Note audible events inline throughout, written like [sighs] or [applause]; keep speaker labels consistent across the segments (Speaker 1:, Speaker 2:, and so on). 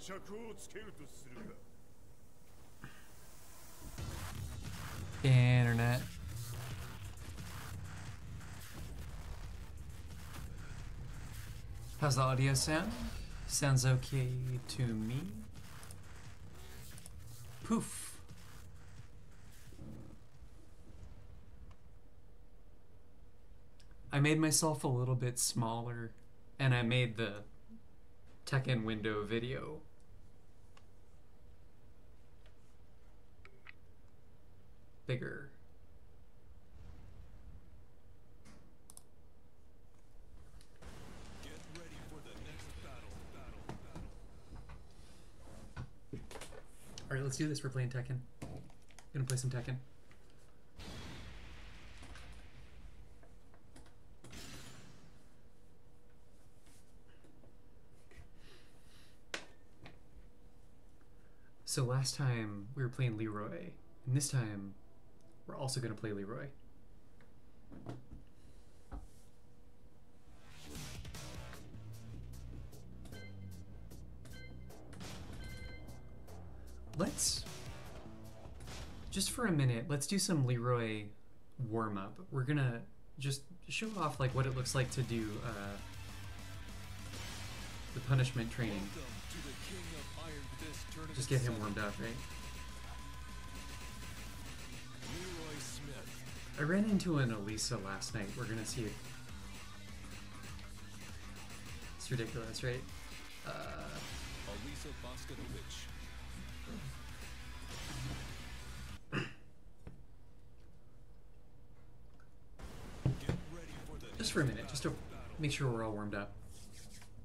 Speaker 1: 尺をつけるとするか
Speaker 2: Internet. How's the audio sound? Sounds okay to me. Poof. I made myself a little bit smaller and I made the Tekken window video
Speaker 1: Battle.
Speaker 2: Alright, let's do this. We're playing Tekken. Gonna play some Tekken. So last time we were playing Leroy, and this time we're also gonna play Leroy. Let's just for a minute, let's do some Leroy warm up. We're gonna just show off like what it looks like to do uh, the punishment training.
Speaker 1: To the King of Iron Fist.
Speaker 2: Just get him warmed up, right? I ran into an Alisa last night. We're gonna see it. It's ridiculous, right? Uh,
Speaker 1: Alisa Bosconovitch. Get ready
Speaker 2: just for a minute, just to make sure we're all warmed up.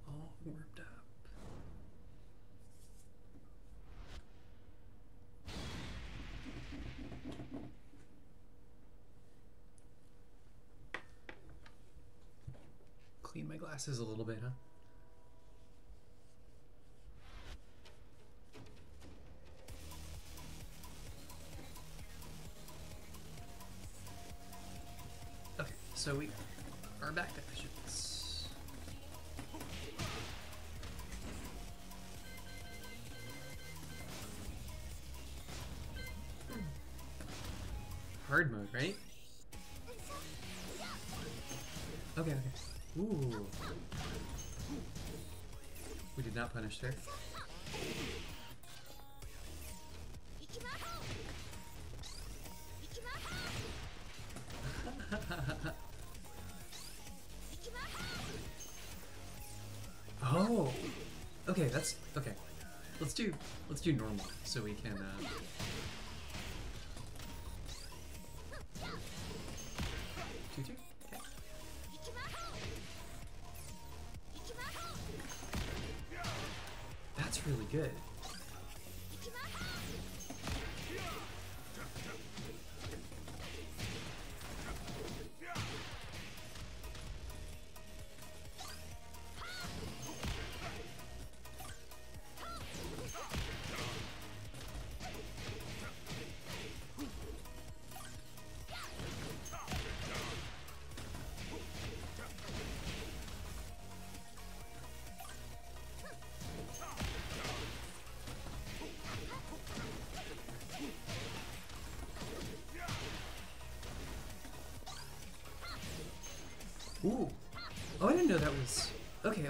Speaker 2: All warmed up. Clean my glasses a little bit, huh? Okay, so we are back to Did her. oh. Okay, that's okay. Let's do let's do normal so we can uh two two. Good.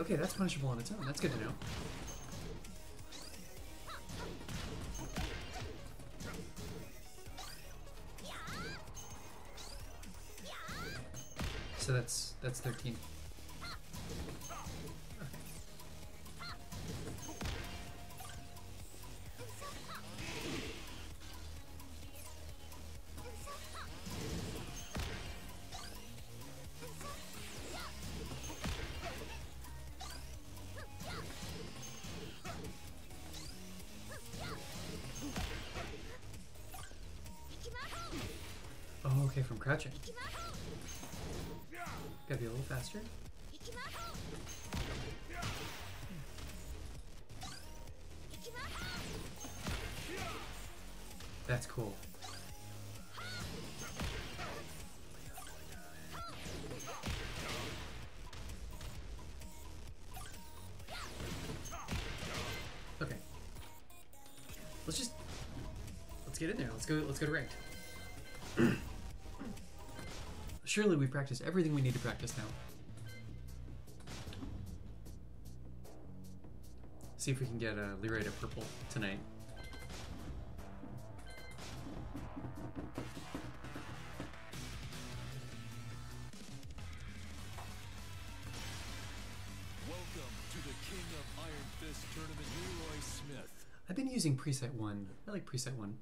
Speaker 2: Okay, that's punishable on its own. That's good to know. So that's that's 13. Gotcha. Gotta be a little faster. That's cool. Okay. Let's just let's get in there. Let's go let's go to ranked. Surely we practice everything we need to practice now. See if we can get a Leroy to purple tonight. I've been using preset 1. I like preset 1.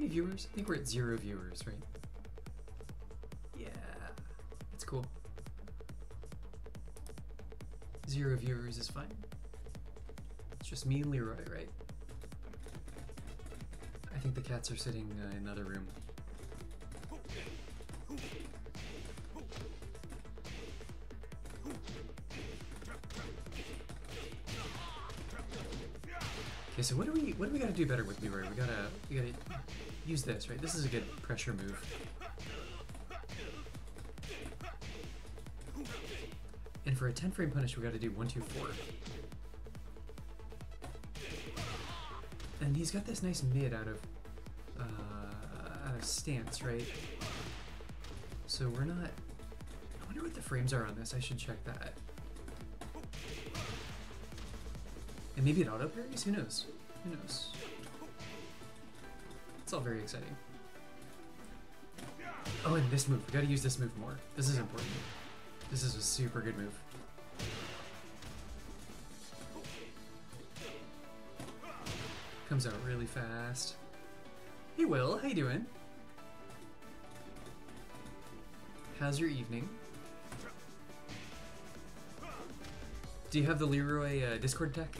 Speaker 2: Many viewers? I think we're at zero viewers, right? Yeah, it's cool. Zero viewers is fine. It's just me and Leroy, right? I think the cats are sitting uh, in another room. Okay, so what do we what do we gotta do better with Leroy? We gotta we gotta use this, right? This is a good pressure move. And for a 10 frame punish, we gotta do 1, 2, 4. And he's got this nice mid out of uh, out of stance, right? So we're not. I wonder what the frames are on this. I should check that. And maybe it auto parries? Who knows? Who knows? It's all very exciting. Oh, and this move. We gotta use this move more. This is important. This is a super good move. Comes out really fast. Hey Will, how you doing? How's your evening? Do you have the Leroy uh, Discord tech?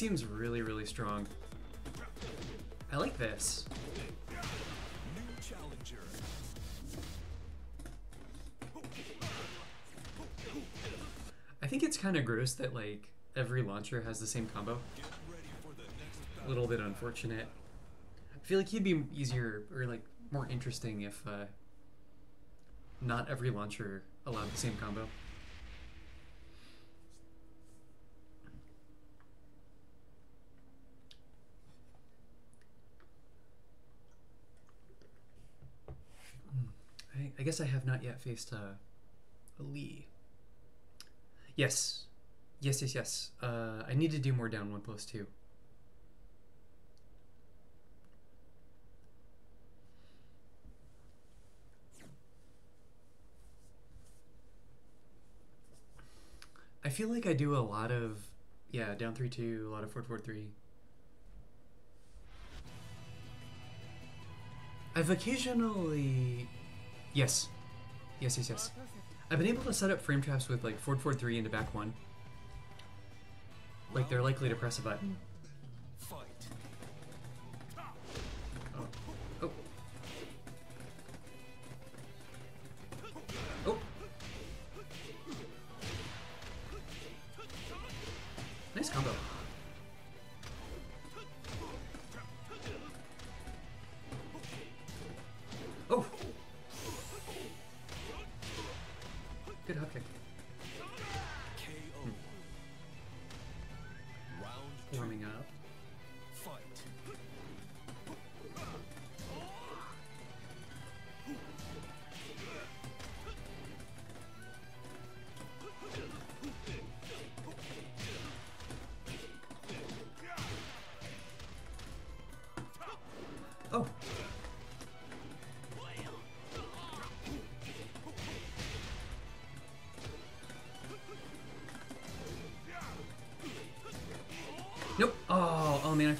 Speaker 2: Seems really, really strong. I like this. I think it's kind of gross that like every launcher has the same combo. A little bit unfortunate. I feel like he'd be easier or like more interesting if uh, not every launcher allowed the same combo. Hmm. I, guess I have not yet faced uh, a Lee. Yes. Yes, yes, yes. Uh, I need to do more down one plus two. I feel like I do a lot of yeah, down three two, a lot of four four three. I've occasionally Yes. Yes, yes, yes. I've been able to set up frame traps with like forward forward three into back one. Like they're likely to press a button.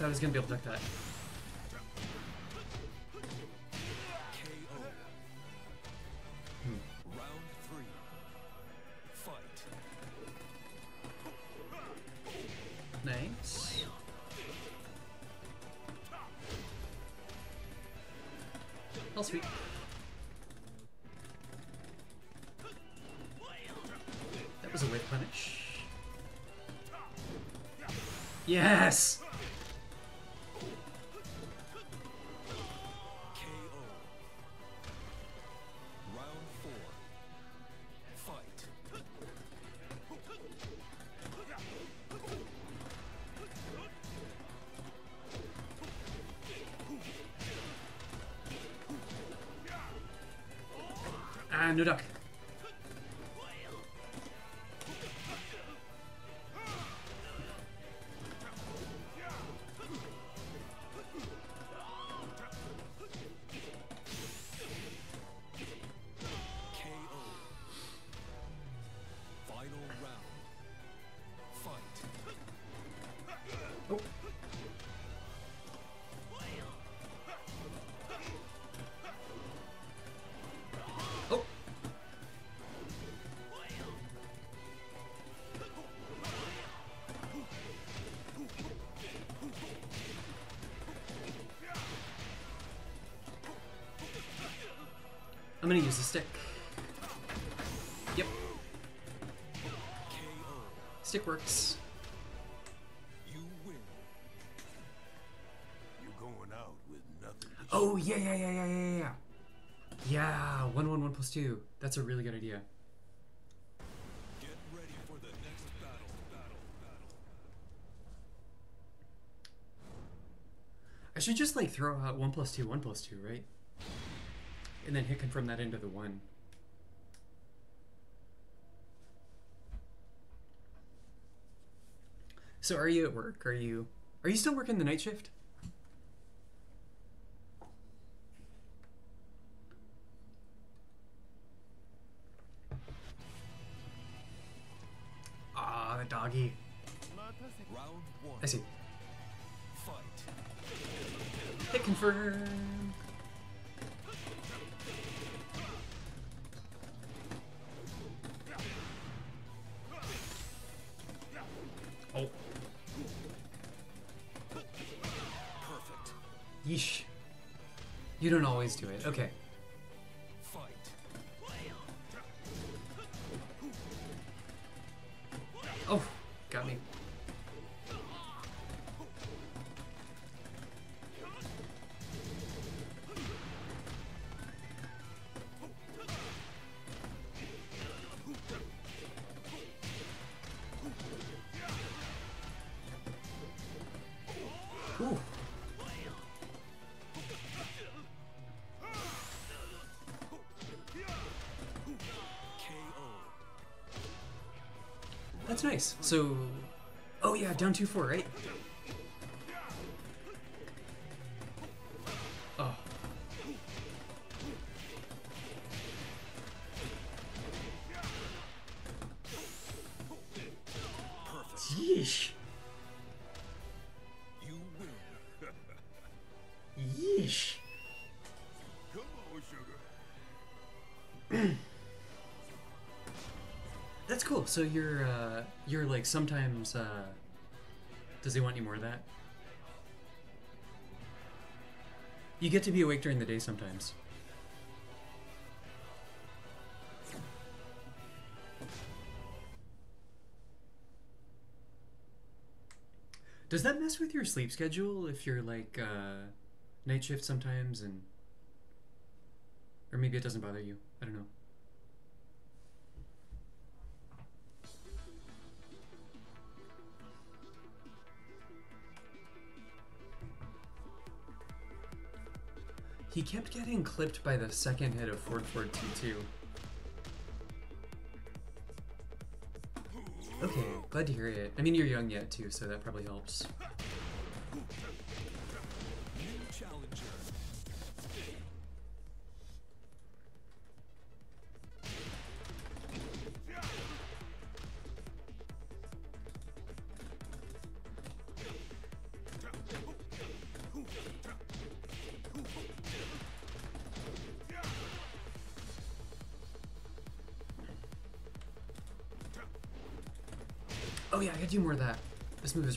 Speaker 2: Thought I was gonna be able to duck that. Hmm.
Speaker 1: KO.
Speaker 2: Stick works.
Speaker 1: You win.
Speaker 3: You're going out with nothing. to
Speaker 2: Oh yeah, yeah, yeah, yeah, yeah, yeah. Yeah, one, one, one plus two. That's a really good idea.
Speaker 1: Get ready for the next battle. Battle. Battle.
Speaker 2: I should just like throw out one plus two, one plus two, right? And then hit confirm that into the one. So are you at work? Are you are you still working the night shift? Ah, the doggy.
Speaker 1: Round one.
Speaker 2: I see.
Speaker 1: Fight.
Speaker 2: Hit confirm. You don't always do it. Okay. So, oh yeah, down two four, right? Oh, yeesh, yeesh. [clears throat] That's cool. So you're uh, you're like sometimes. Uh, does he want any more of that? You get to be awake during the day sometimes. Does that mess with your sleep schedule if you're like uh, night shift sometimes and or maybe it doesn't bother you? I don't know. He kept getting clipped by the second hit of forward forward T2. Okay, glad to hear it. I mean, you're young yet too, so that probably helps.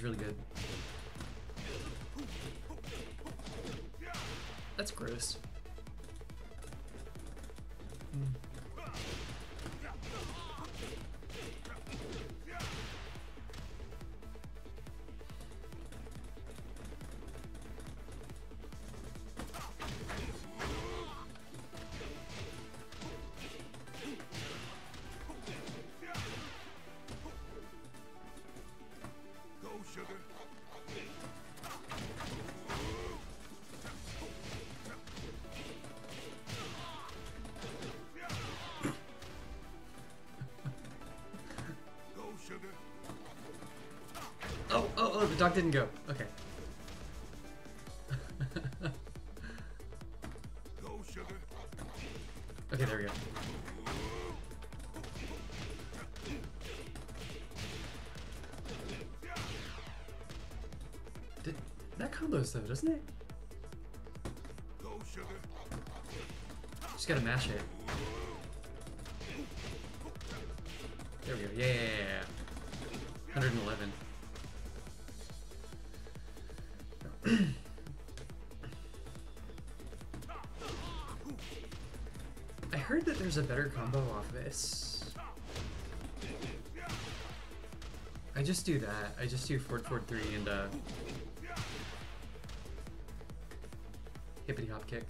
Speaker 2: Really good. Dog didn't go. Okay. Okay, there we go. Did that combos though, doesn't it? Just gotta mash it. There's a better combo off this. I just do that. I just do forward forward 3 and uh hippity hop kick,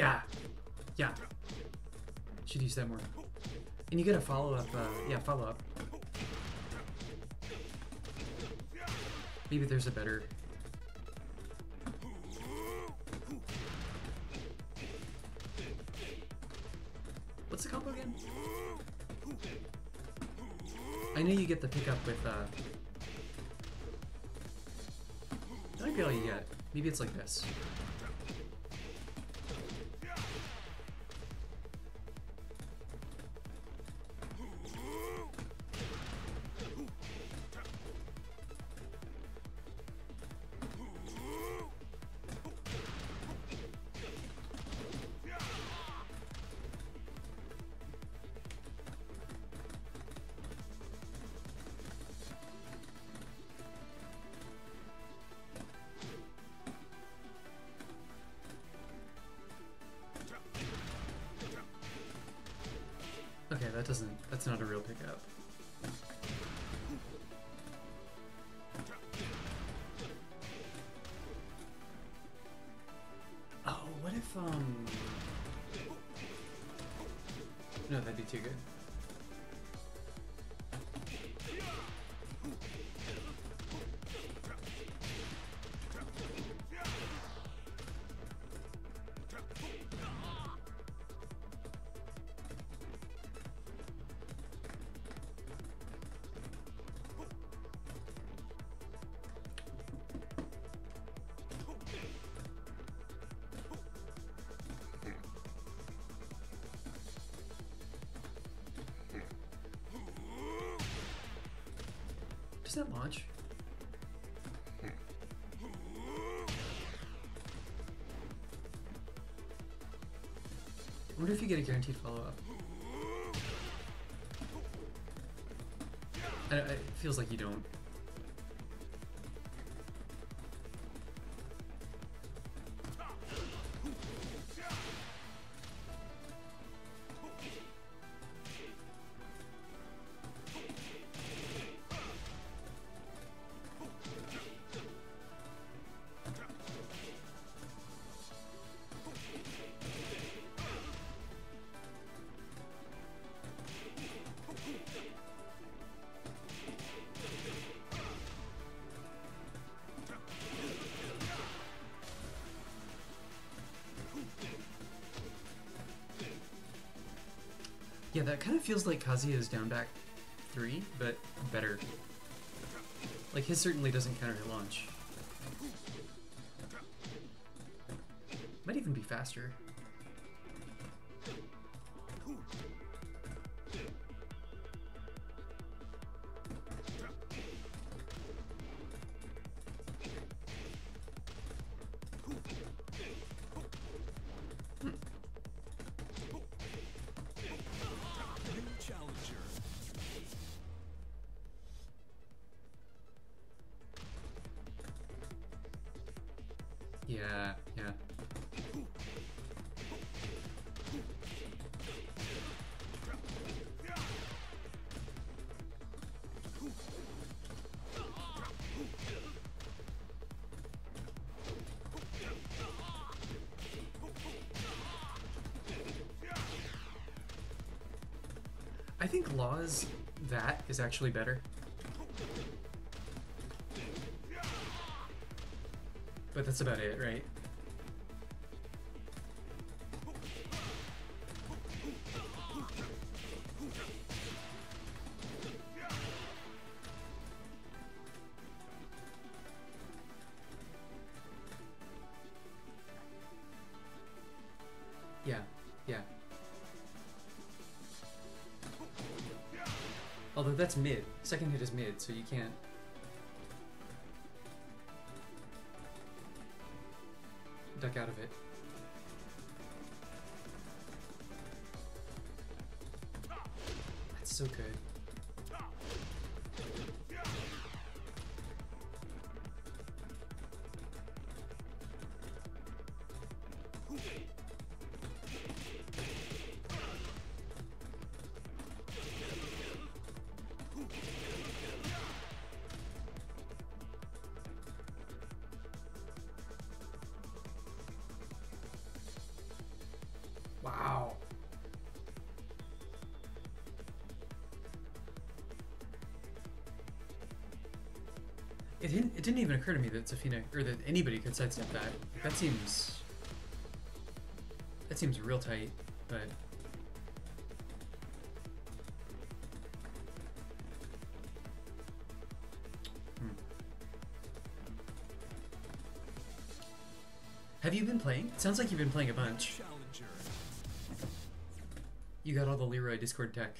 Speaker 2: Yeah. Yeah. Should use that more. And you get a follow up, uh, yeah, follow up. Maybe there's a better. What's the combo again? I know you get the pickup with, uh. That might be all you get. Maybe it's like this. Does that launch? I wonder if you get a guaranteed follow-up. It feels like you don't. Yeah, that kind of feels like Kazuya's down back three, but better. Like his certainly doesn't counter hit launch. Might even be faster. That is actually better. But that's about it, right? That's mid. Second hit is mid, so you can't. Didn't. Even occur to me that Zafina or that anybody could sidestep that. That seems. That seems real tight, but. Hmm. Have you been playing? It sounds like you've been playing a bunch. You got all the Leroy Discord tech.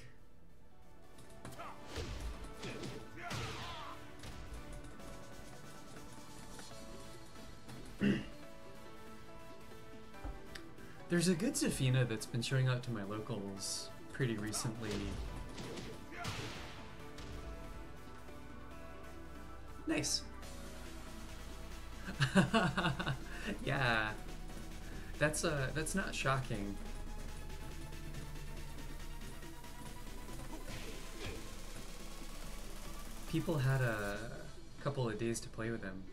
Speaker 2: There's a good Zafina that's been showing up to my locals pretty recently. Nice. [laughs] yeah. That's uh that's not shocking. People had a couple of days to play with him.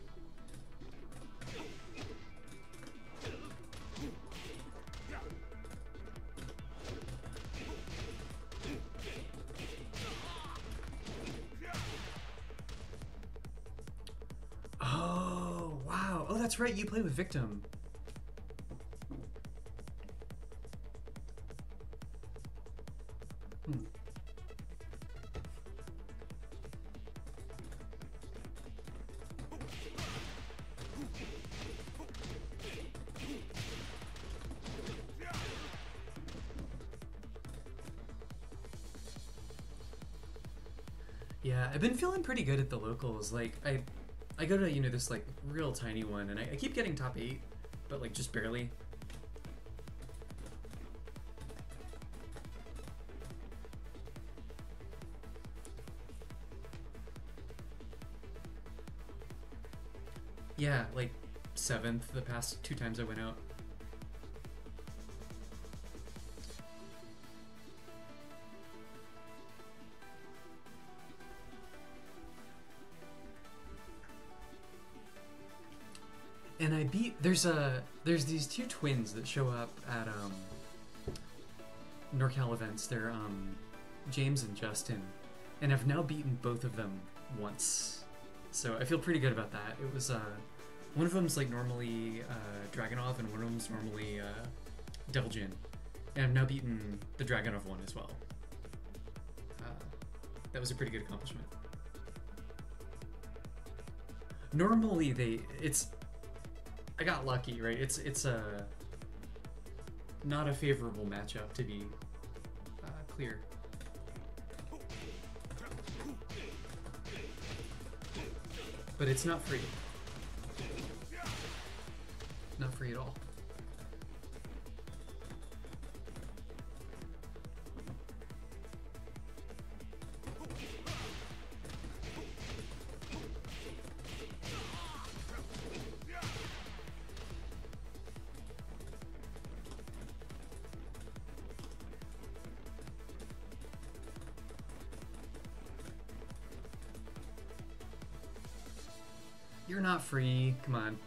Speaker 2: You play with Victim. Hmm. Yeah, I've been feeling pretty good at the locals. Like I I go to, you know, this like real tiny one and I, I keep getting top eight, but like just barely. Yeah, like seventh the past two times I went out. There's a there's these two twins that show up at um NorCal events. They're um James and Justin, and I've now beaten both of them once, so I feel pretty good about that. It was uh one of them's like normally uh, Dragunov, and one of them's normally uh, Devil Jin, And I've now beaten the Dragunov One as well. Uh, that was a pretty good accomplishment. Normally they it's got lucky, right? It's it's a not a favorable matchup to be uh, clear. But it's not free. Not free at all. You're not free. Come on.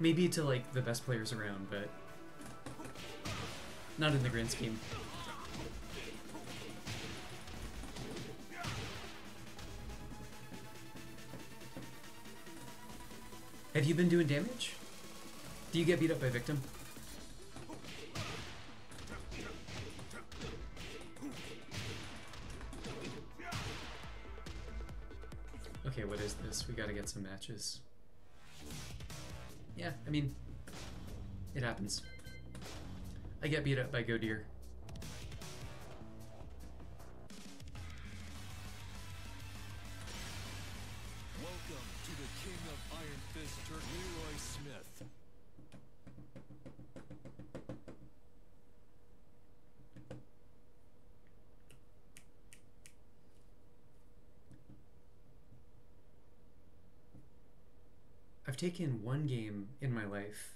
Speaker 2: Maybe to like the best players around, but not in the grand scheme. Have you been doing damage? Do you get beat up by victim? Okay, what is this? We gotta get some matches. Yeah, I mean, it happens. I get beat up by Godir. Taken one game in my life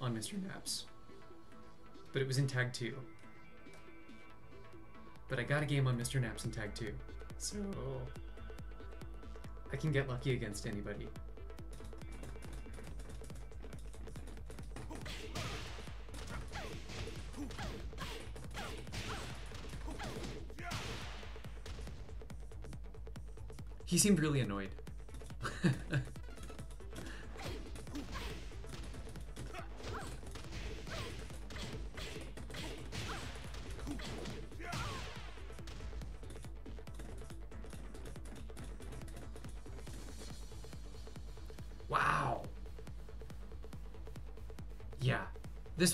Speaker 2: on Mr. Naps, but it was in Tag 2. But I got a game on Mr. Naps in Tag 2, so I can get lucky against anybody. He seemed really annoyed.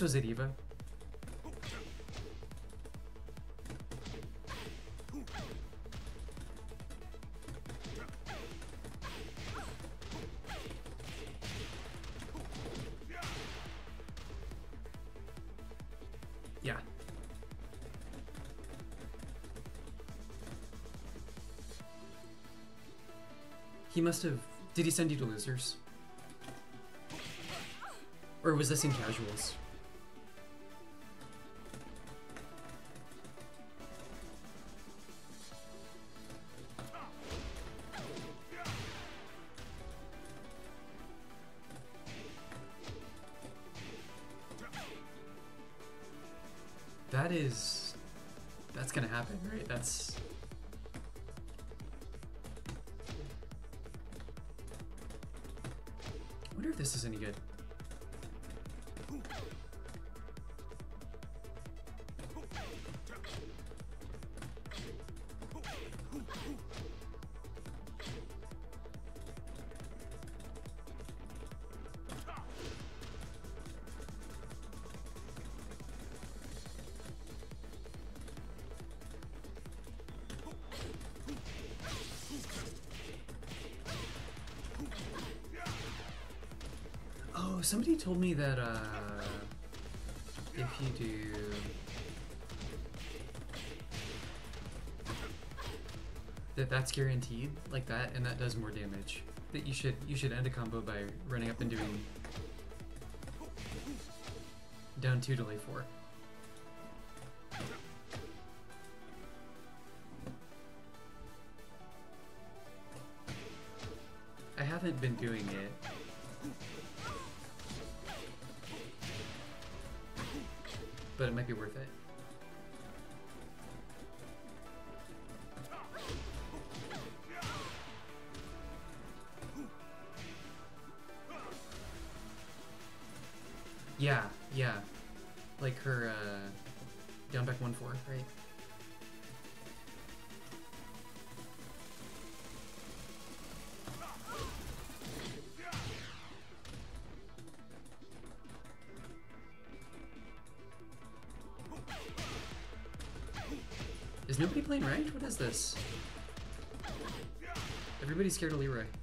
Speaker 2: Was it, Eva. Yeah. He must have. Did he send you to losers? Or was this in casuals? That is. That's gonna happen, right? That's. I wonder if this is any good. Told me that uh, if you do that, that's guaranteed like that, and that does more damage. That you should you should end a combo by running up and doing down two delay four. I haven't been doing it. But it might be worth it. Scared of Leroy.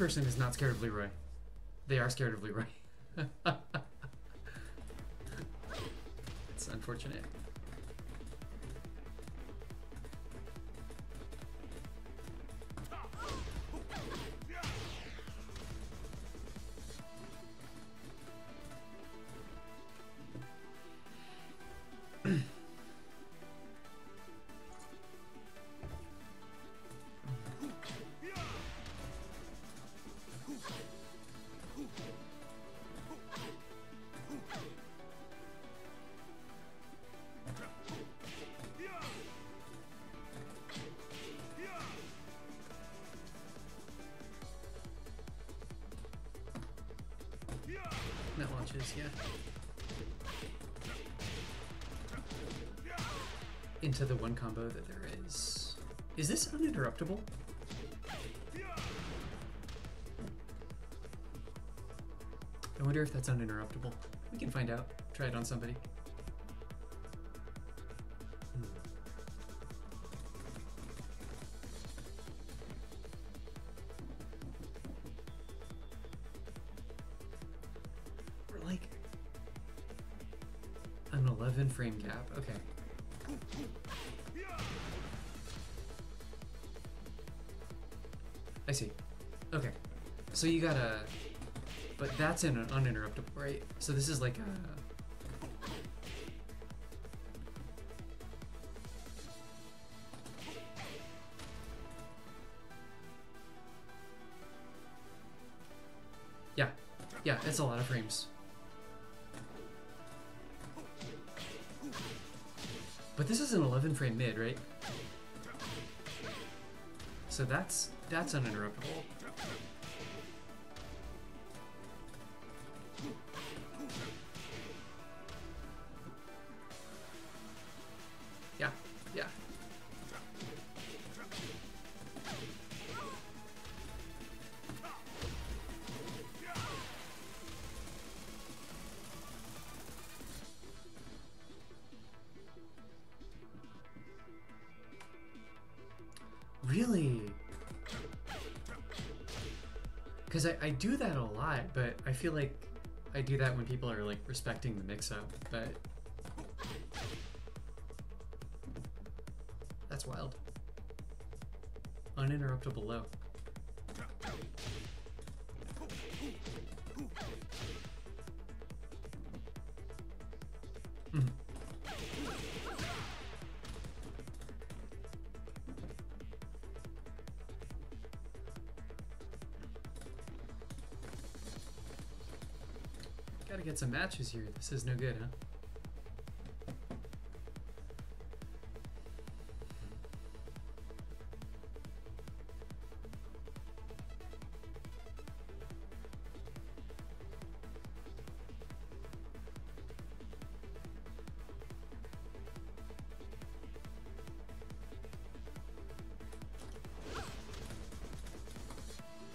Speaker 2: Person is not scared of Leroy. They are scared of Leroy. [laughs] it's unfortunate. The one combo that there is. Is this uninterruptible? I wonder if that's uninterruptible. We can find out. Try it on somebody. So you gotta. But that's in an uninterruptible, right? So this is like a. Yeah. Yeah, it's a lot of frames. But this is an 11 frame mid, right? So that's that's uninterruptible. Do that a lot, but I feel like I do that when people are like respecting the mix up, but that's wild. Uninterruptible low. Some matches here. This is no good, huh?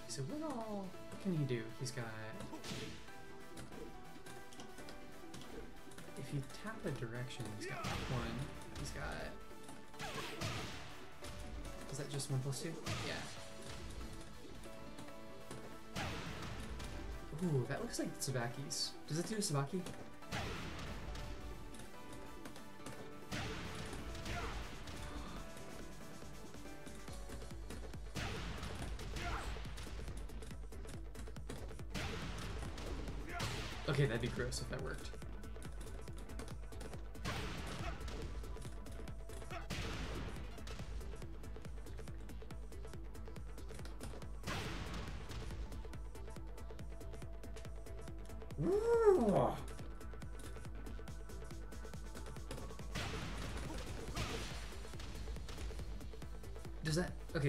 Speaker 2: So what all what can he do? He's got if you tap a direction, he's got one. He's got. Is that just one plus two? Yeah. Ooh, that looks like Sabaki's. Does it do Sabaki? Okay, that'd be gross if that worked.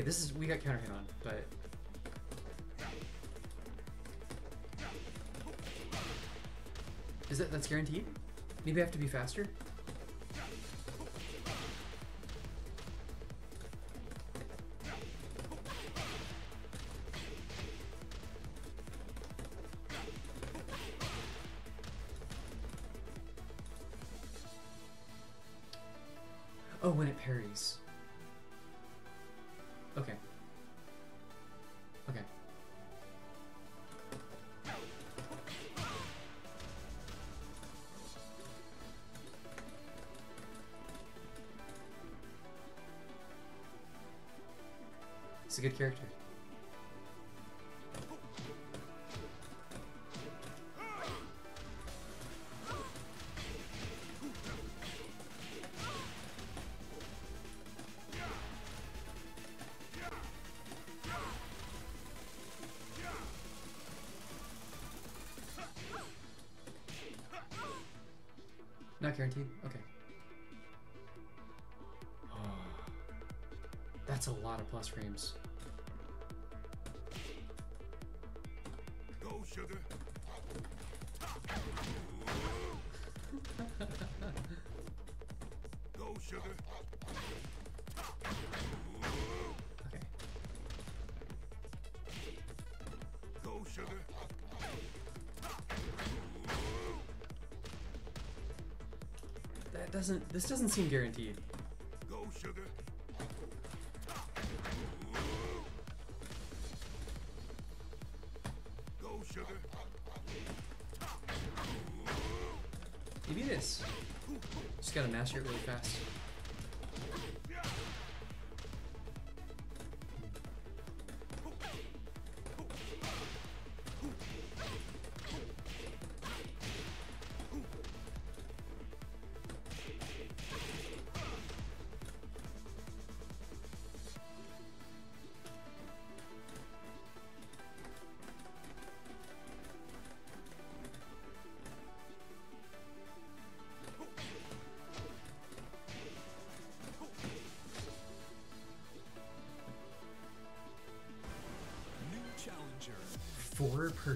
Speaker 2: This is we got counter hit on, but is that that's guaranteed? Maybe I have to be faster. Character. Not guaranteed? Okay. [sighs] That's a lot of plus frames. Doesn't this doesn't seem guaranteed.
Speaker 3: Go, sugar. Go, sugar.
Speaker 2: Maybe it is. Just gotta master it really fast.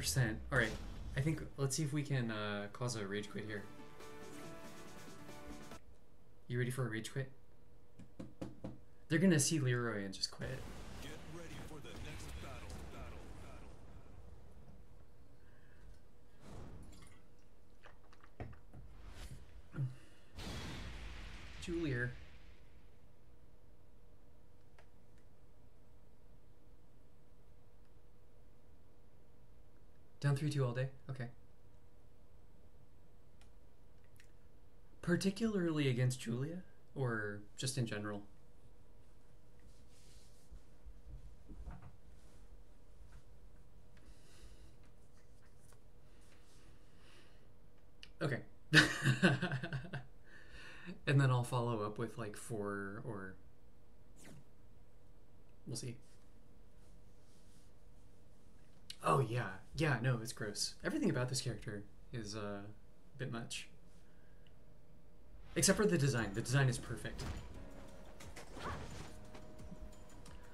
Speaker 2: Percent. Alright. I think let's see if we can uh, cause a rage quit here. You ready for a rage quit? They're gonna see Leroy and just quit.
Speaker 1: Get ready for the next battle. Battle. Battle.
Speaker 2: Julia. 3 2 all day? Okay. Particularly against Julia? Or just in general? Okay. [laughs] and then I'll follow up with like four or we'll see. Oh yeah. No, it's gross. Everything about this character is uh, a bit much, except for the design. The design is perfect.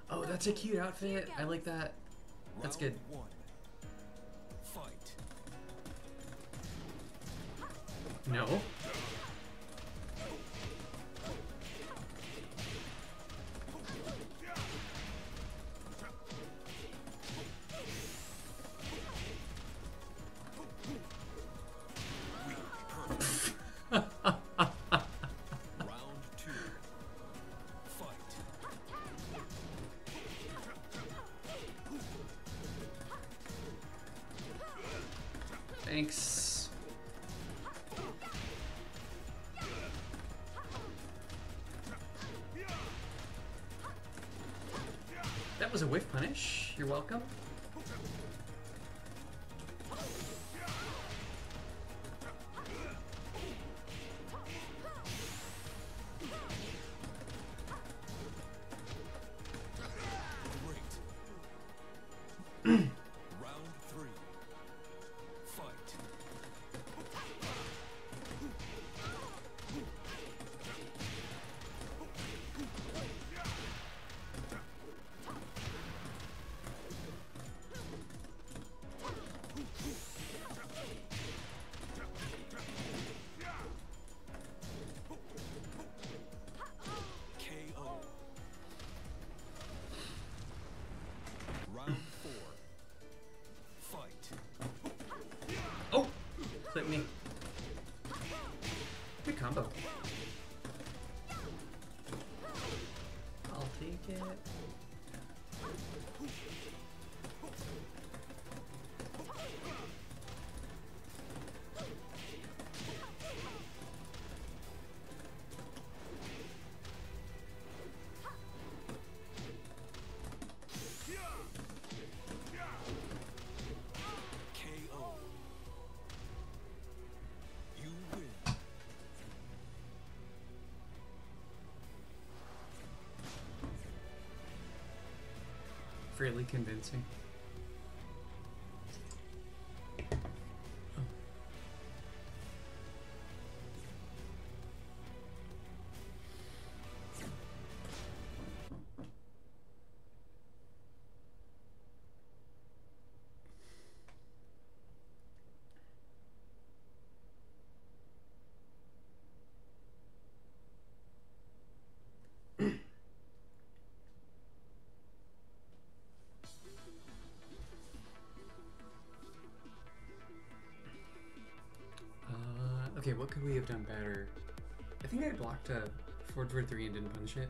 Speaker 2: Oh, that's a cute outfit. I like that. That's good. No. Fairly convincing. Done better? I think I blocked uh, a forward for three and didn't punish it.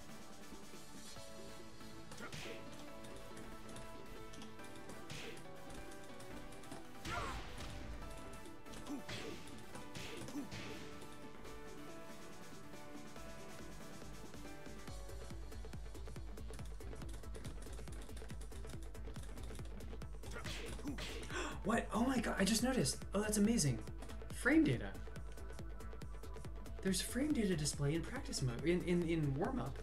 Speaker 2: amazing. Frame data. There's frame data display in practice mode, in, in, in warm up.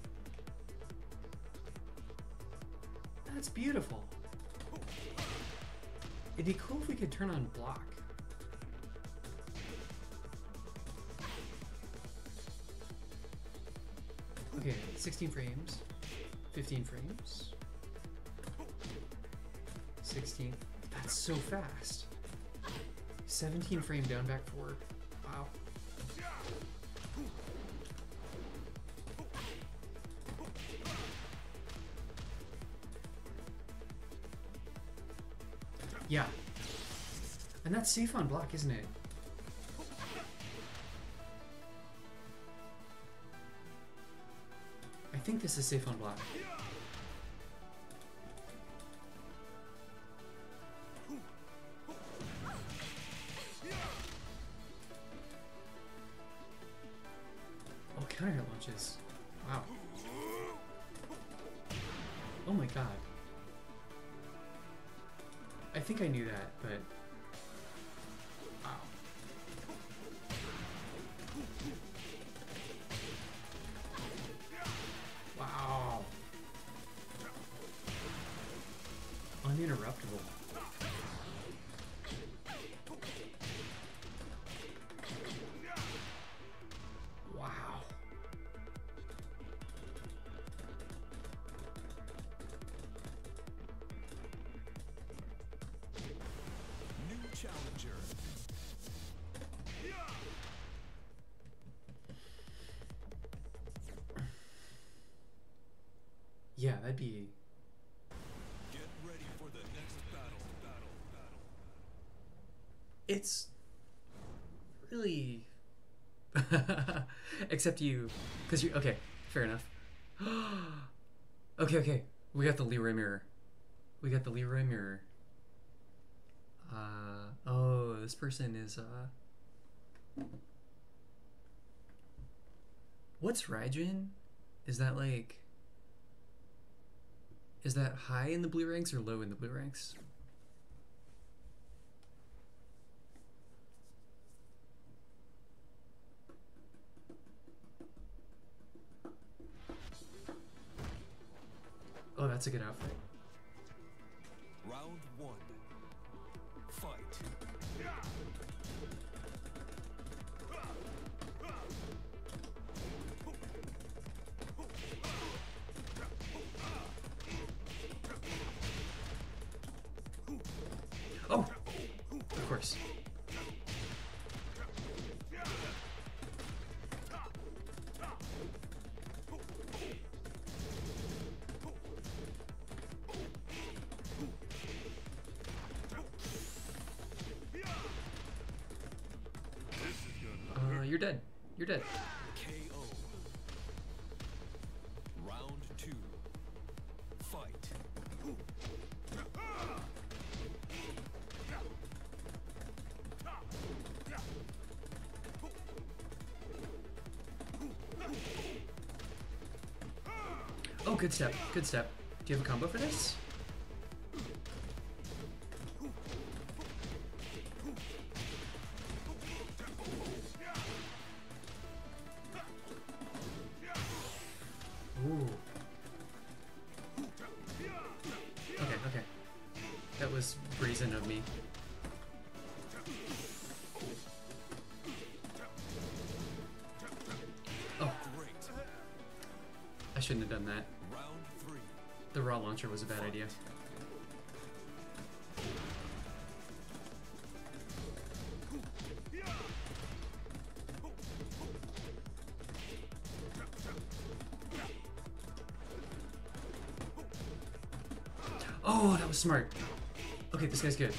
Speaker 2: That's beautiful. It'd be cool if we could turn on block. Okay, 16 frames, 15 frames, 16. That's so fast. 17 frame down back forward. Wow. Yeah. And that's safe on block, isn't it? I think this is safe on block. That'd be.
Speaker 1: Get ready for the next battle. Battle. Battle.
Speaker 2: It's really. [laughs] Except you, because you. Okay, fair enough. [gasps] okay, okay, we got the Leroy mirror. We got the Leroy mirror. Uh oh, this person is uh. What's Raijin? Is that like? Is that high in the blue ranks or low in the blue ranks? Oh, that's a good outfit. Dead.
Speaker 1: KO. Round two. Fight.
Speaker 2: Oh, good step. Good step. Do you have a combo for this? Launcher was a bad idea. Oh, that was smart. Okay, this guy's good.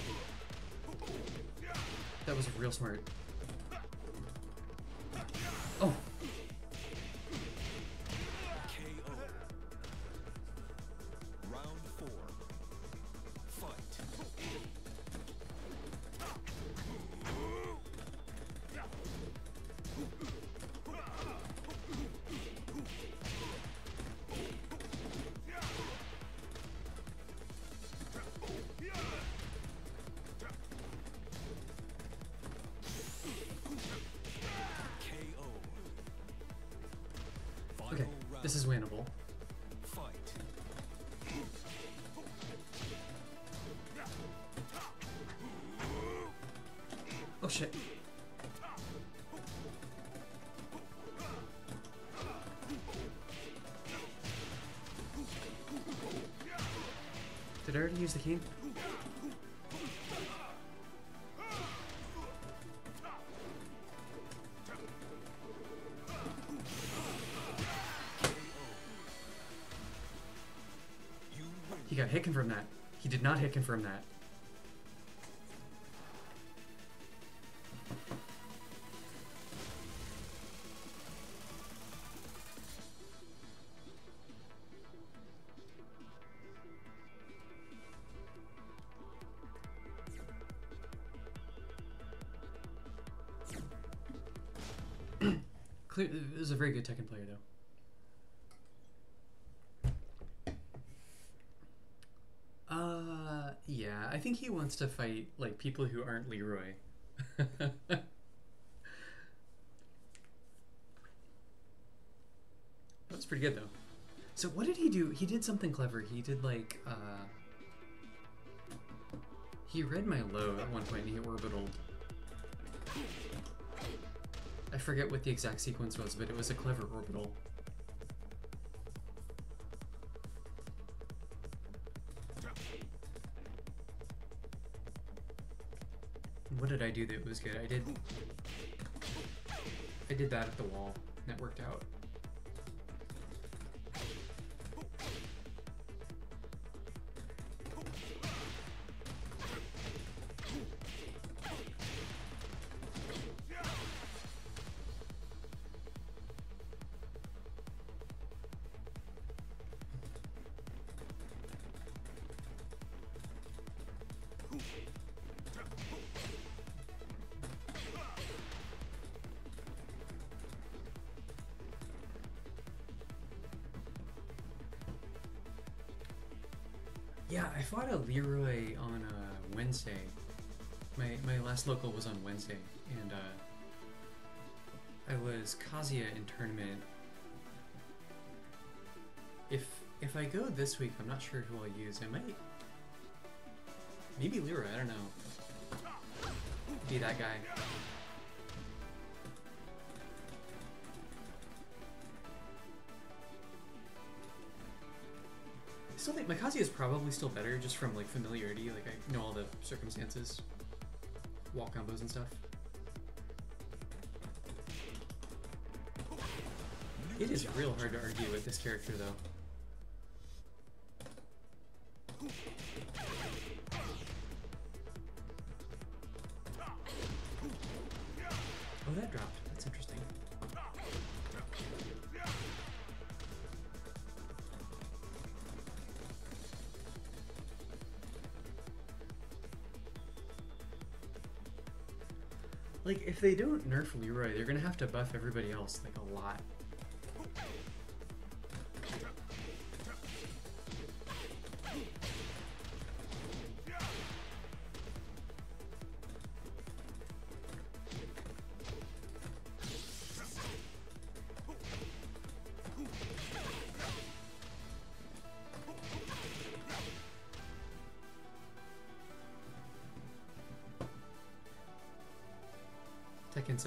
Speaker 2: That was real smart. Did I already use the
Speaker 1: win.
Speaker 2: He got hit confirm that. He did not hit confirm that. Was a very good Tekken player, though. Uh, yeah, I think he wants to fight like people who aren't Leroy. [laughs] That's pretty good though. So what did he do? He did something clever. He did like uh He read my low at one point and he orbitaled. I forget what the exact sequence was, but it was a clever orbital. What did I do that was good? I did. I did that at the wall. That worked out. Leroy on uh, Wednesday. My my last local was on Wednesday, and uh, I was Kazuya in tournament. If if I go this week, I'm not sure who I'll use. I might maybe Leroy. I don't know. Be that guy. Still think my Kazuya is probably still better just from like familiarity. Like I know all the circumstances, wall combos and stuff. It is real hard to argue with this character though. Oh, that dropped. That's interesting. Like, if they don't nerf Leroy, they're gonna have to buff everybody else, like, a lot.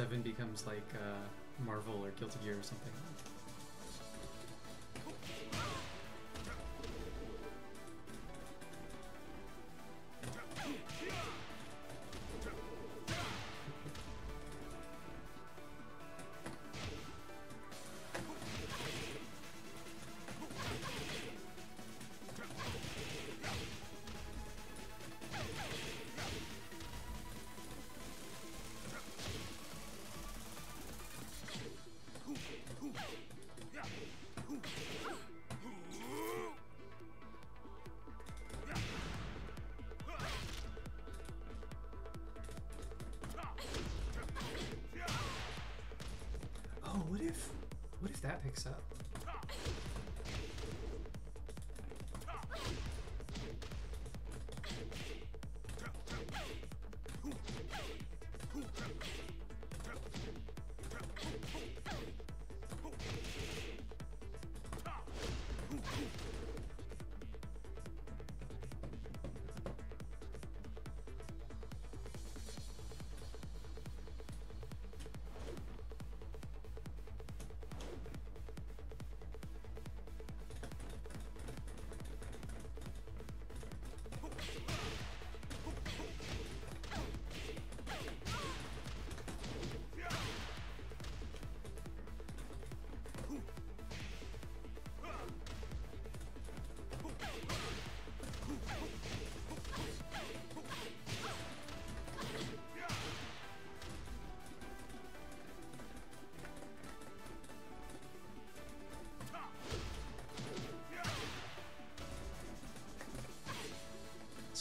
Speaker 2: 7 becomes like uh, Marvel or Guilty Gear or something.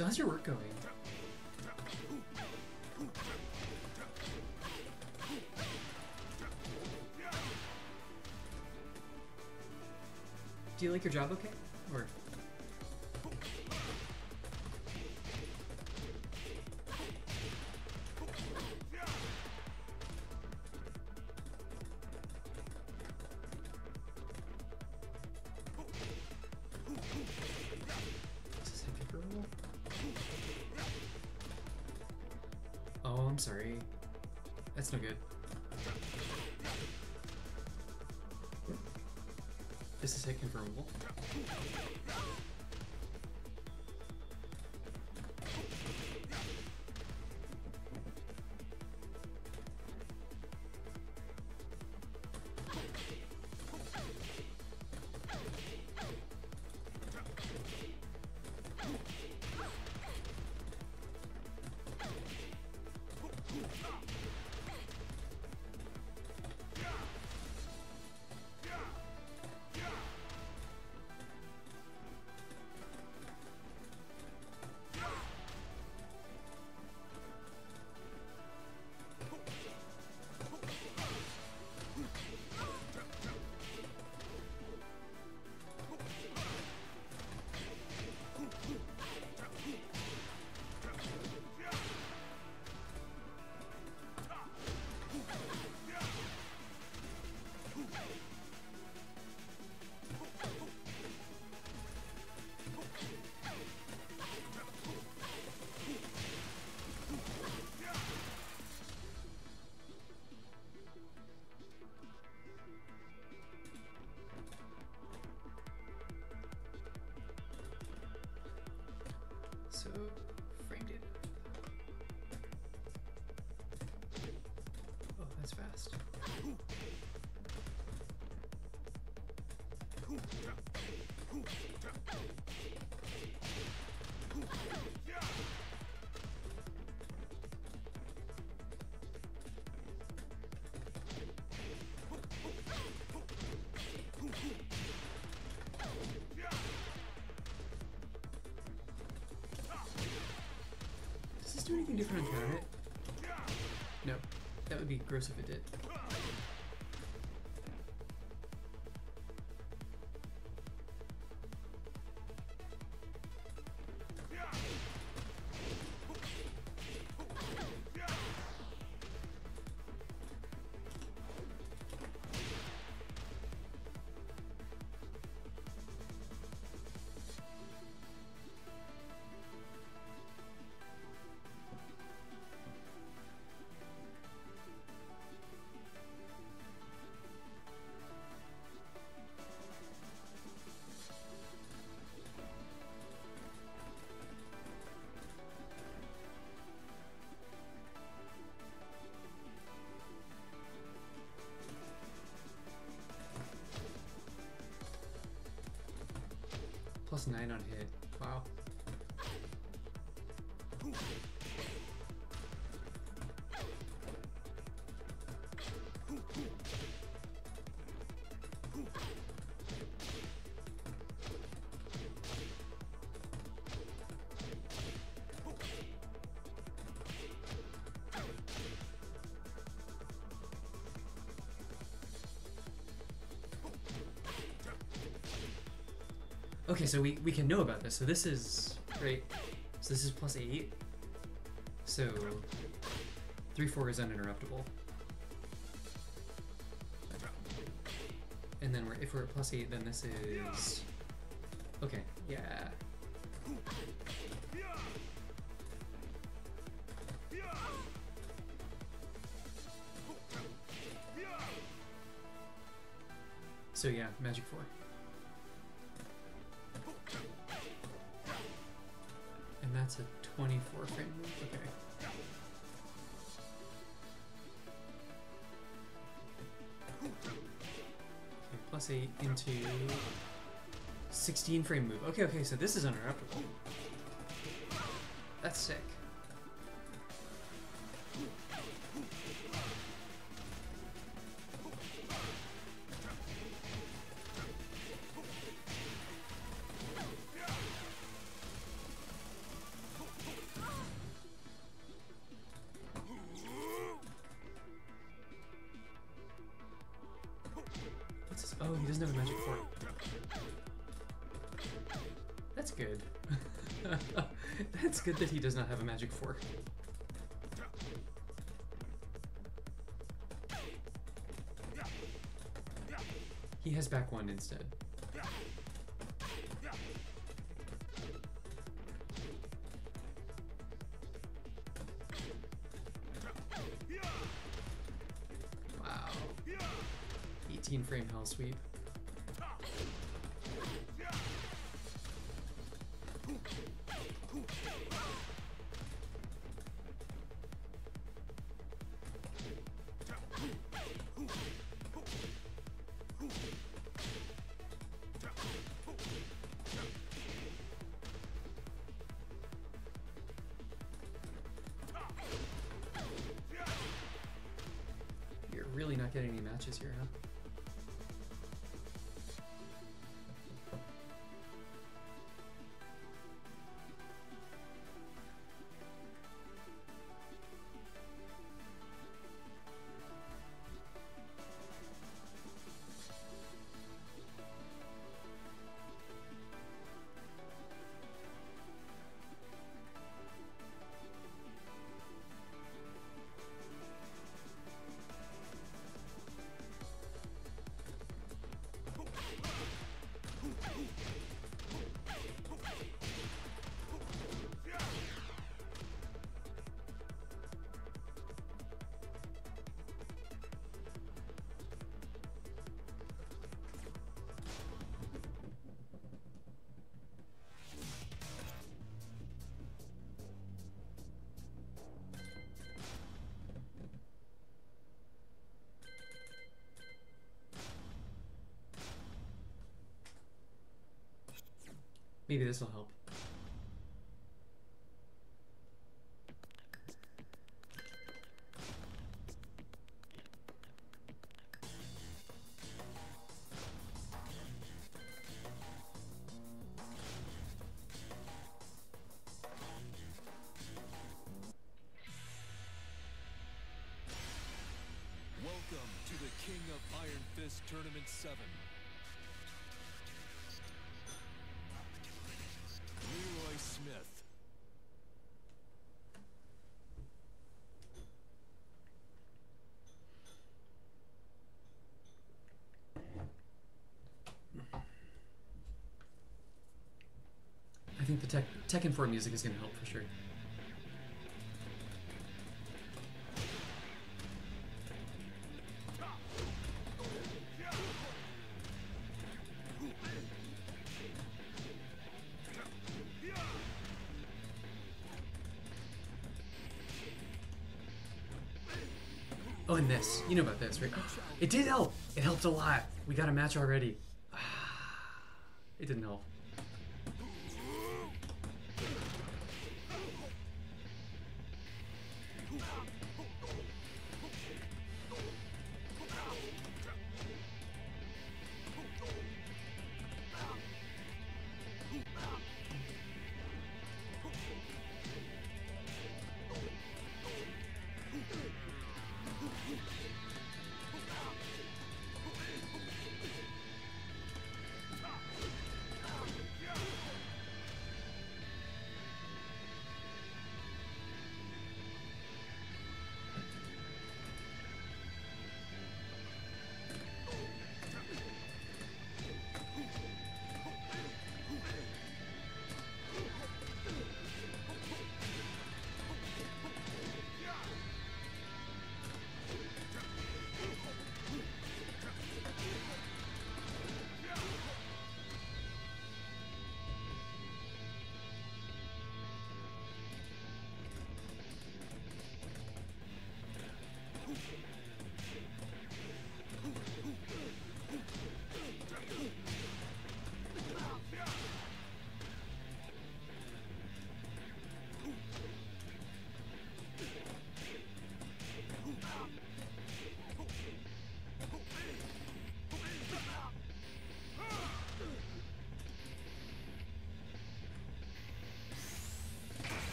Speaker 2: So how's your work going? Do you like your job okay? Sorry. That's no good. This is hit confirmable. So, do anything different on hit? No. That would be gross if it did. Plus 9 on hit. Wow. Okay, so we, we can know about this. So this is, right, so this is plus 8. So 3 4 is uninterruptible. And then we're, if we're at plus 8, then this is. Okay, yeah. So yeah, Magic 4. 8 into 16 frame move. Okay, okay, so this is uninterruptible. That's sick. instead. Wow. 18 frame hell sweep. Not getting any matches here, huh? Maybe this will help.
Speaker 1: Welcome to the King of Iron Fist Tournament 7.
Speaker 2: The Tek- Tekken 4 music is going to help for sure. Oh, and this. You know about this, right? [gasps] It did help. It helped a lot. We got a match already. [sighs] It didn't help.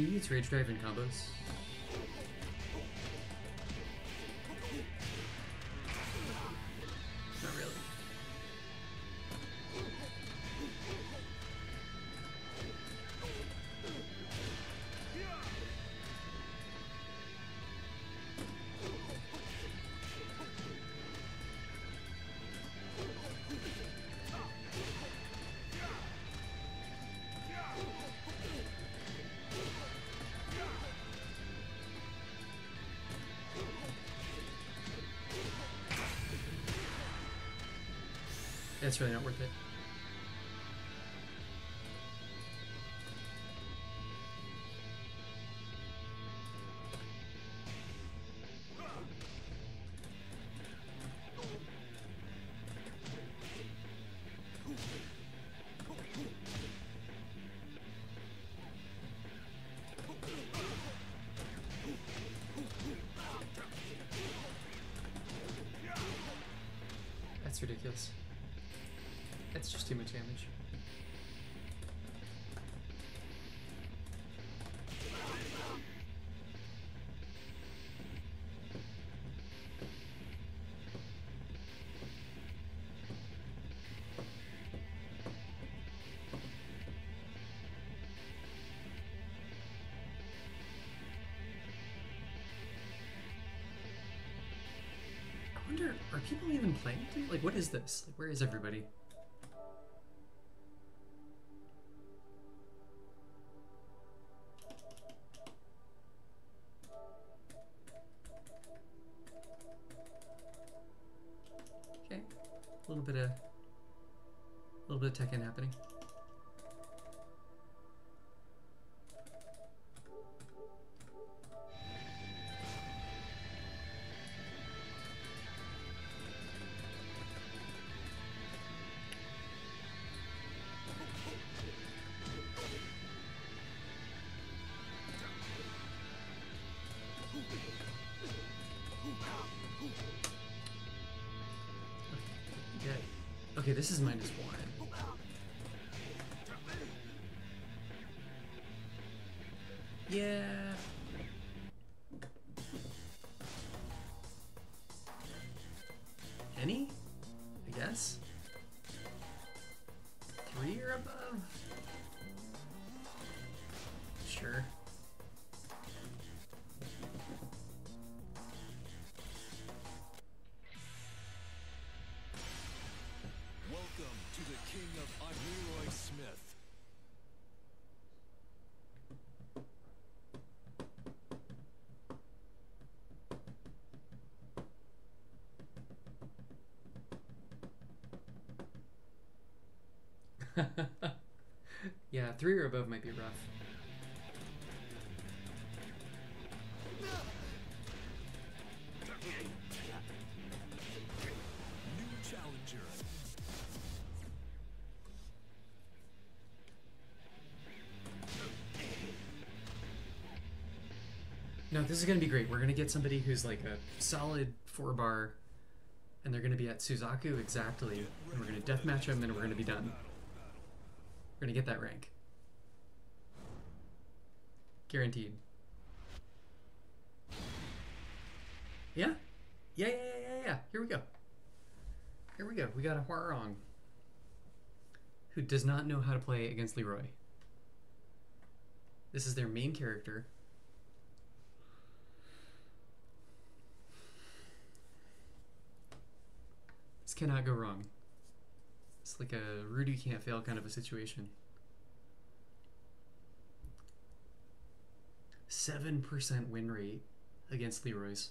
Speaker 2: Can you use Rage Drive in combos? Really not worth it. Too much damage. I wonder, are people even playing? Like, what is this? Like, where is everybody? A little bit of, a little bit of Tekken happening. This is minus one. [laughs] yeah, three or above might be rough. No, this is gonna be great. We're gonna get somebody who's like a solid four bar, and they're gonna be at Suzaku exactly, and we're gonna deathmatch them, and we're gonna be done. We're gonna get that rank. Guaranteed. Yeah? Yeah, yeah, yeah, yeah, yeah. Here we go. Here we go. We got a Hwoarang who does not know how to play against Leroy. This is their main character. This cannot go wrong. Like a Rudy can't fail kind of a situation. Seven percent win rate against Leroy's.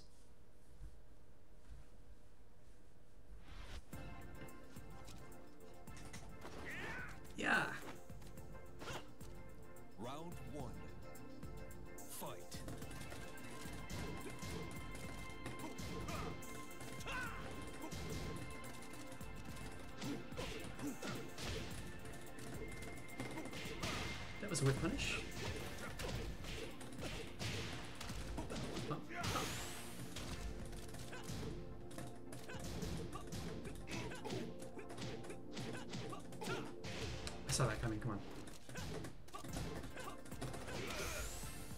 Speaker 2: Saw that coming, come on.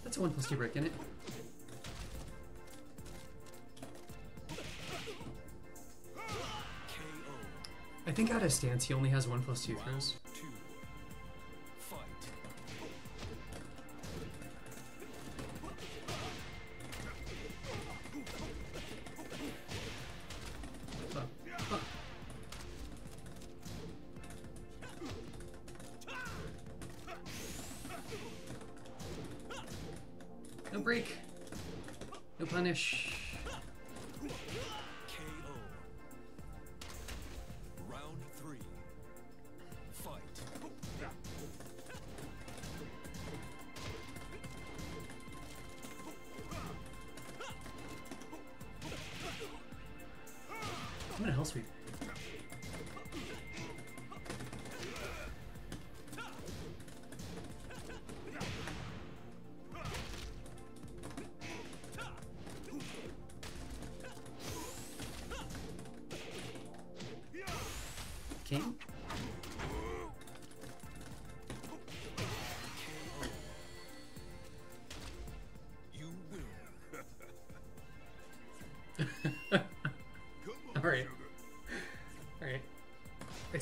Speaker 2: That's a 1 plus 2 break, isn't it? I think out of stance he only has 1 plus 2 throws.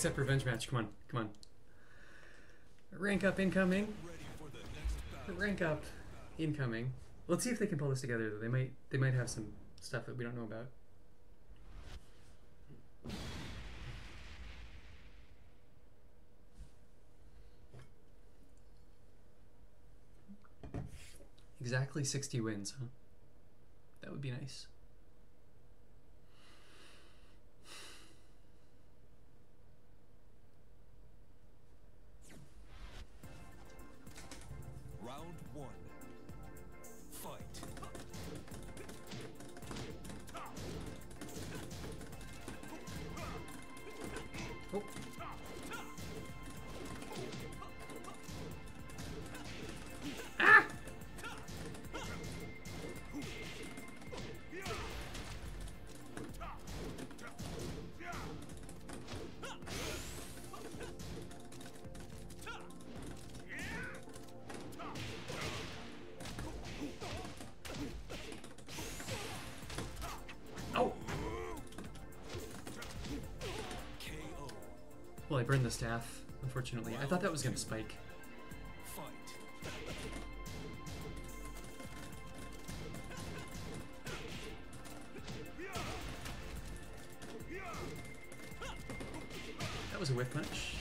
Speaker 2: Except revenge match. Come on. Come on. Rank up incoming. Rank up incoming. Let's see if they can pull this together though. They might they might have some stuff that we don't know about. Exactly 60 wins, huh? That would be nice. The staff, unfortunately. I thought that was gonna spike.
Speaker 1: Fight.
Speaker 2: That was a whiff punch.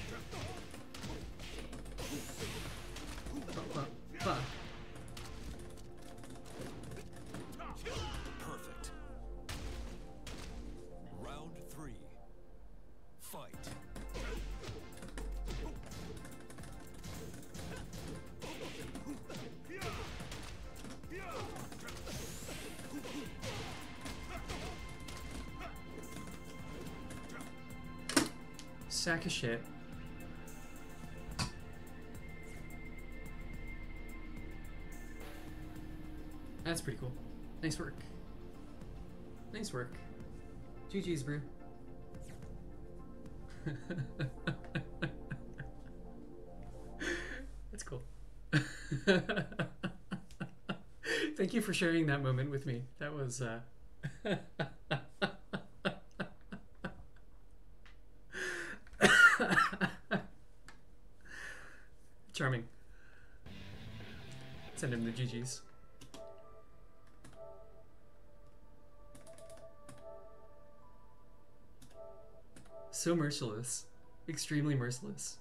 Speaker 2: Shit. That's pretty cool. Nice work. Nice work. GG's, brew. [laughs] That's cool. [laughs] Thank you for sharing that moment with me. That was uh [laughs] merciless. Extremely merciless.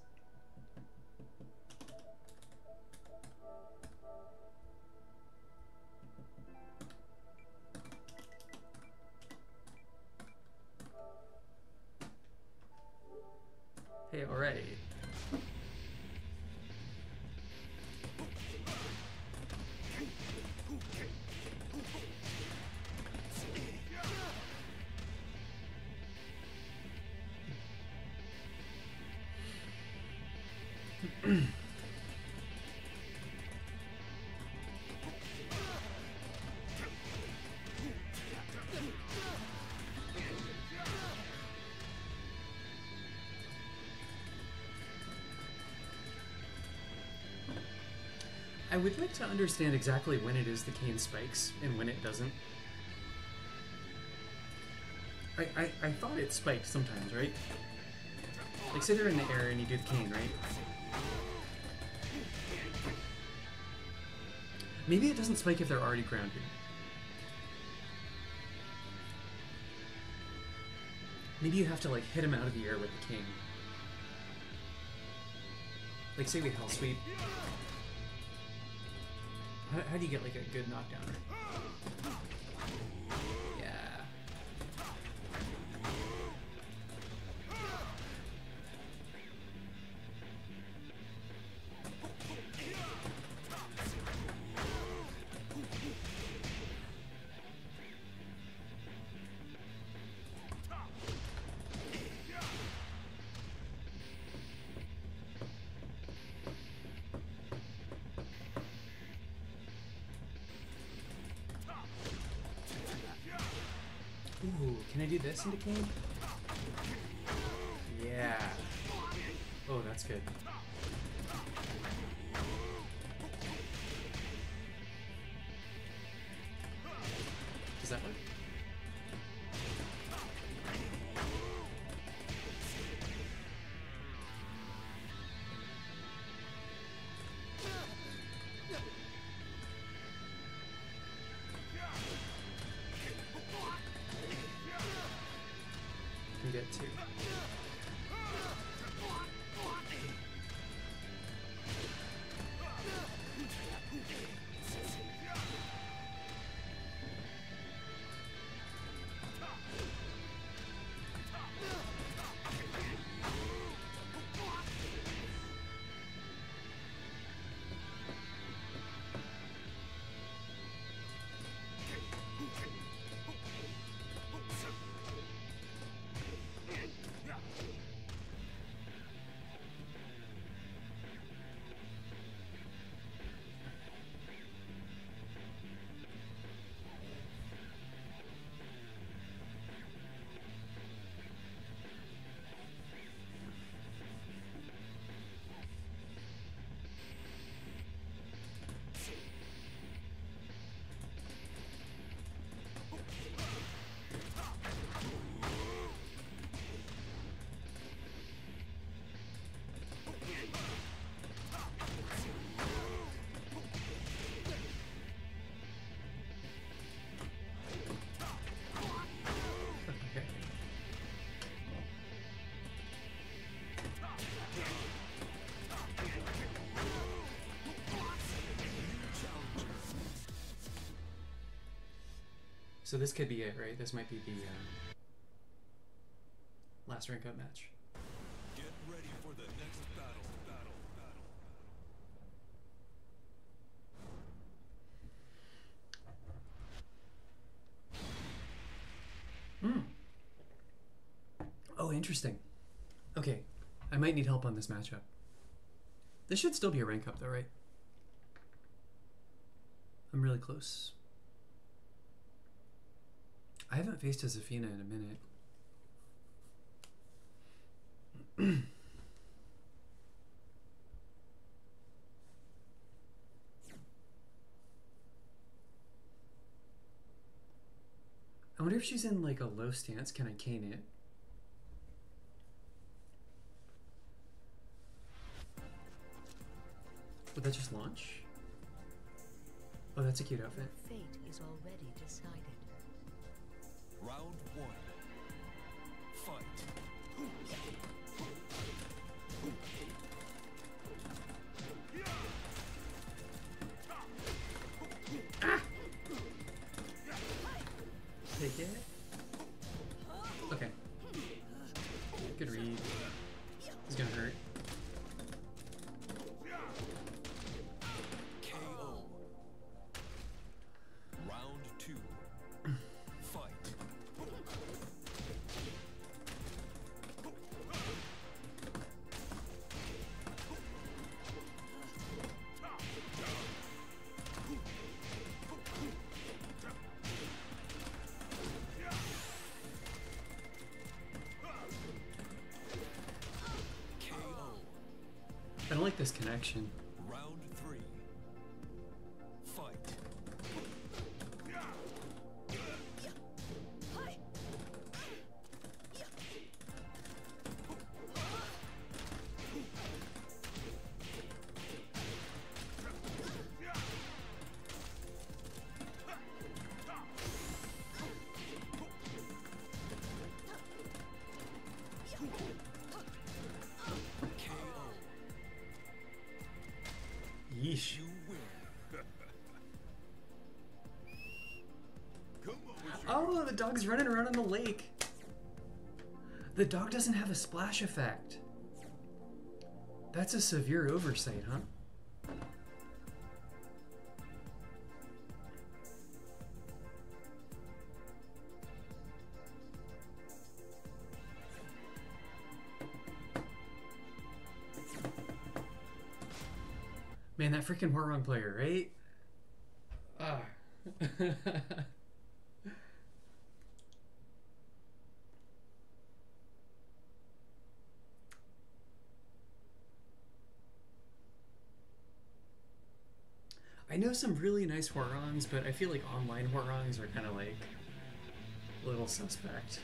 Speaker 2: I would like to understand exactly when it is the cane spikes and when it doesn't. I, I, I thought it spiked sometimes, right? Like, say they're in the air and you do the cane, right? Maybe it doesn't spike if they're already grounded. Maybe you have to, like, hit them out of the air with the cane. Like, say we hell sweep. How, how do you get like a good knockdown? Yeah. Can I do this into King? Yeah. Oh, that's good. Can So this could be it, right? This might be the uh, last rank up match.
Speaker 1: Get ready for the next battle. Battle. Battle.
Speaker 2: Hmm. Oh, interesting. Okay, I might need help on this matchup. This should still be a rank up, though, right? I'm really close. I haven't faced a Zafina in a minute. [clears throat] I wonder if she's in like a low stance. Can I cane it? Would that just launch? Oh, that's a cute outfit.
Speaker 4: Fate is already decided.
Speaker 1: Round
Speaker 2: don't Oh, the dog's running around in the lake. The dog doesn't have a splash effect. That's a severe oversight, huh? Man, that freaking Hwoarang player, right? Ah. Some really nice Hwoarangs, but I feel like online Hwoarangs are kind of like a little suspect.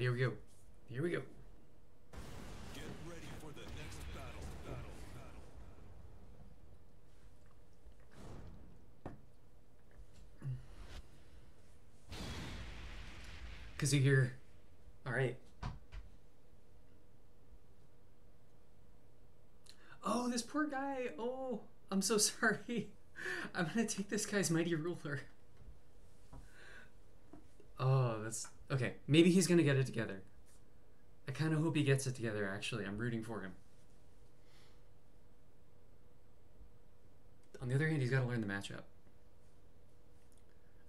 Speaker 2: Right, here we go. Here we go.
Speaker 1: Get ready for the next battle. Battle. Battle.
Speaker 2: Kazuhir. All right. Oh, this poor guy. Oh, I'm so [laughs] sorry. I'm gonna take this guy's mighty ruler. Oh, that's okay. Maybe he's gonna get it together. I kind of hope he gets it together. Actually, I'm rooting for him. On the other hand, he's got to learn the matchup.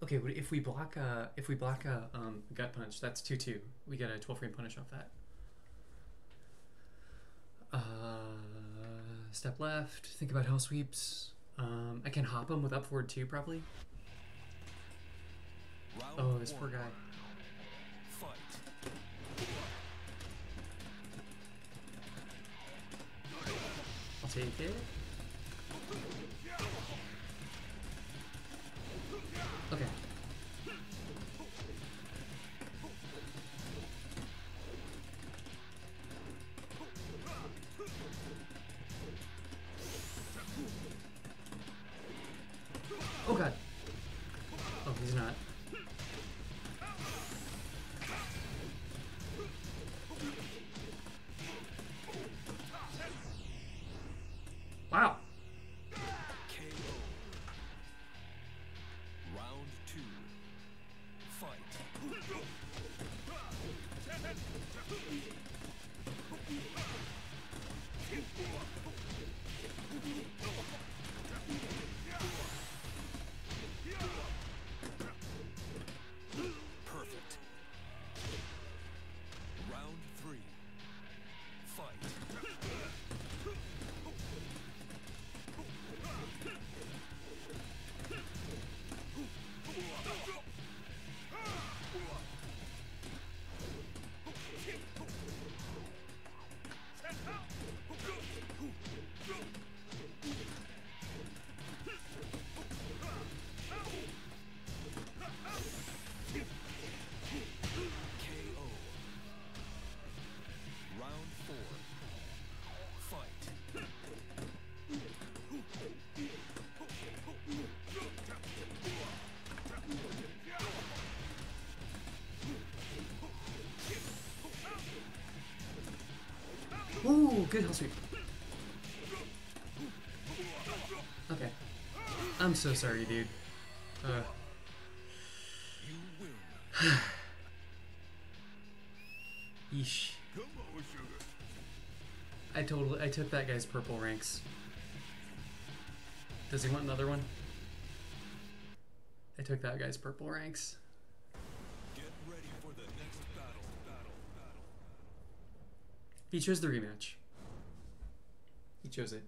Speaker 2: Okay, if we block a if we block a um, gut punch, that's two two. We get a twelve frame punish off that. Uh, step left. Think about hell sweeps. Um, I can hop him with up forward two probably. Oh, this poor guy. Take it. Okay. Good hell sweep. Okay. I'm so sorry, dude. Uh, [sighs] yeesh. I totally I took that guy's purple ranks. Does he want another one? I took that guy's purple ranks.
Speaker 1: Get ready for the next battle. Battle. Battle.
Speaker 2: He chose the rematch. Chose it.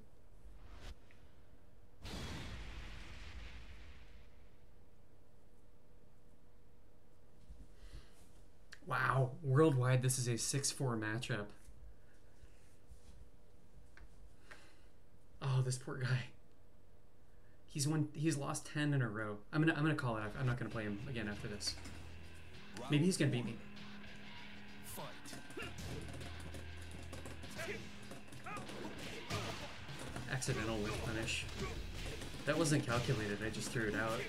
Speaker 2: Wow, worldwide this is a 6-4 matchup. Oh, this poor guy. He's won he's lost 10 in a row. I'm to I'm to call it. I'm not going to play him again after this. Maybe he's going to beat me. Accidental with punish. That wasn't calculated, I just threw it out.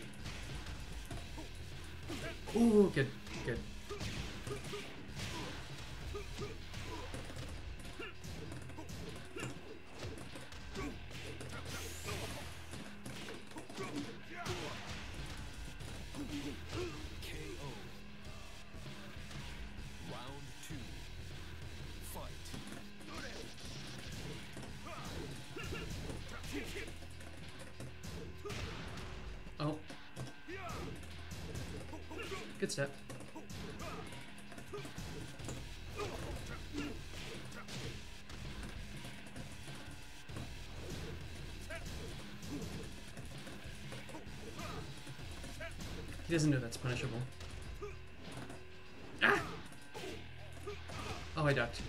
Speaker 2: Ooh, good, good. Good step. He doesn't know that's punishable. Ah! Oh, I ducked.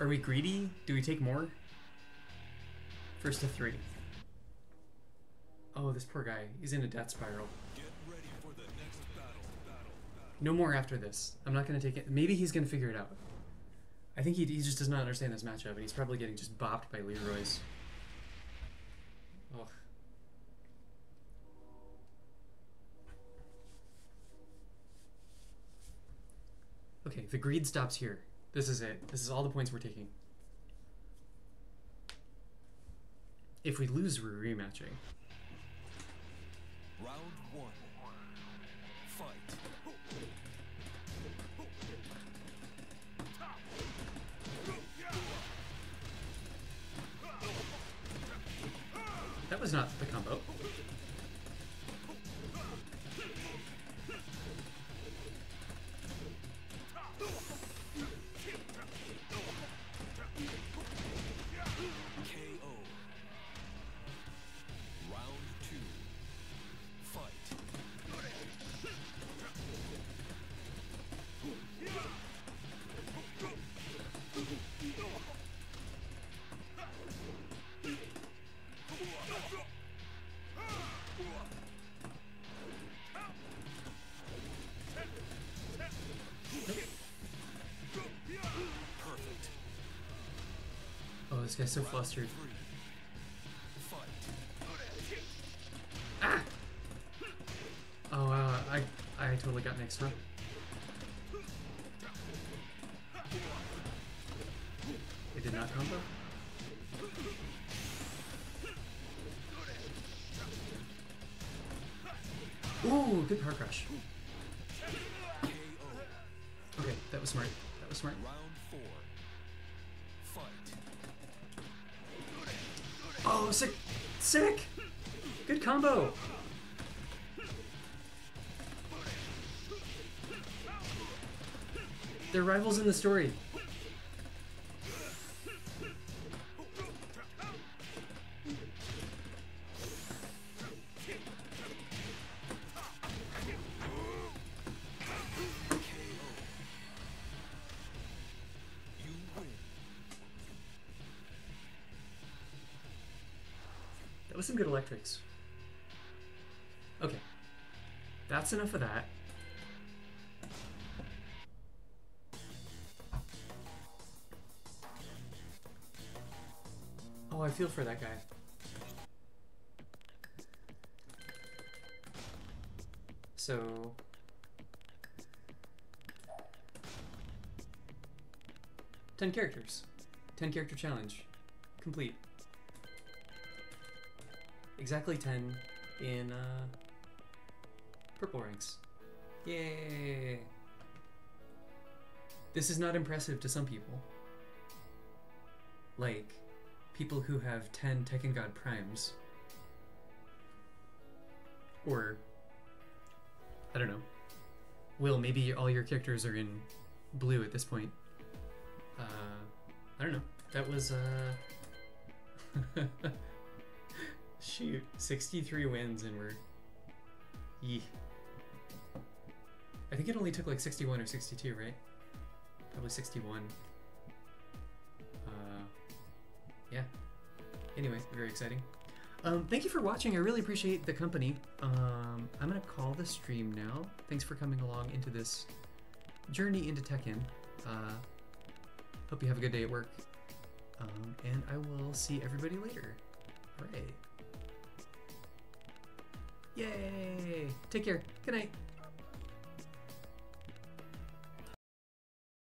Speaker 2: Are we greedy? Do we take more? First to three. Oh, this poor guy. He's in a death spiral.
Speaker 1: Battle. Battle. Battle.
Speaker 2: No more after this. I'm not gonna take it. Maybe he's gonna figure it out. I think he, he just does not understand this matchup, and he's probably getting just bopped by Leroy's. Ugh. Okay, the greed stops here. This is it. This is all the points we're taking. If we lose, we're rematching. Guy's so flustered.
Speaker 1: Fight.
Speaker 2: Oh, I I totally got mixed up. Sick! Good combo! They're rivals in the story. That's enough of that. Oh, I feel for that guy. So. Ten characters. Ten character challenge. Complete. Exactly 10 in uh, purple ranks. Yay! This is not impressive to some people. Like, people who have 10 Tekken God Primes. Or, I don't know. Will, maybe all your characters are in blue at this point. Uh, I don't know. That was, uh. [laughs] Shoot, 63 wins and we're. Yee. I think it only took like 61 or 62, right? Probably 61. Uh, yeah. Anyway, very exciting. Um, thank you for watching. I really appreciate the company. Um, I'm gonna call the stream now. Thanks for coming along into this journey into Tekken. Uh, hope you have a good day at work. Um, and I will see everybody later. Right. Yay! Take care. Good night.